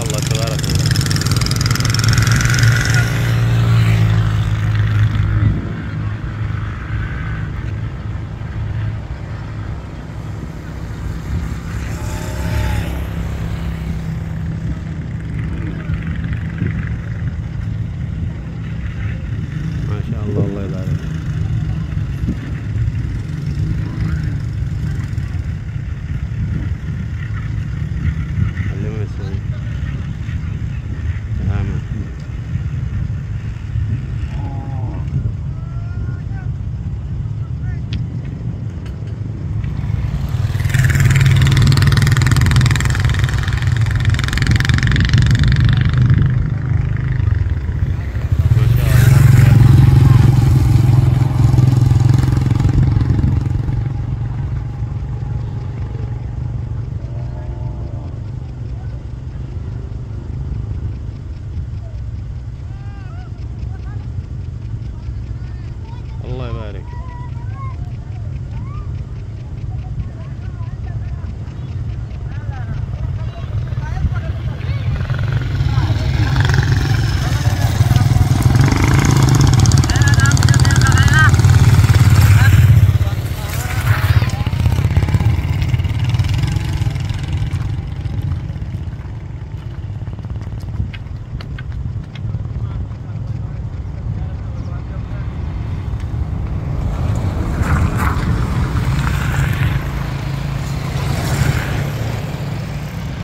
inshallah. Bye bye.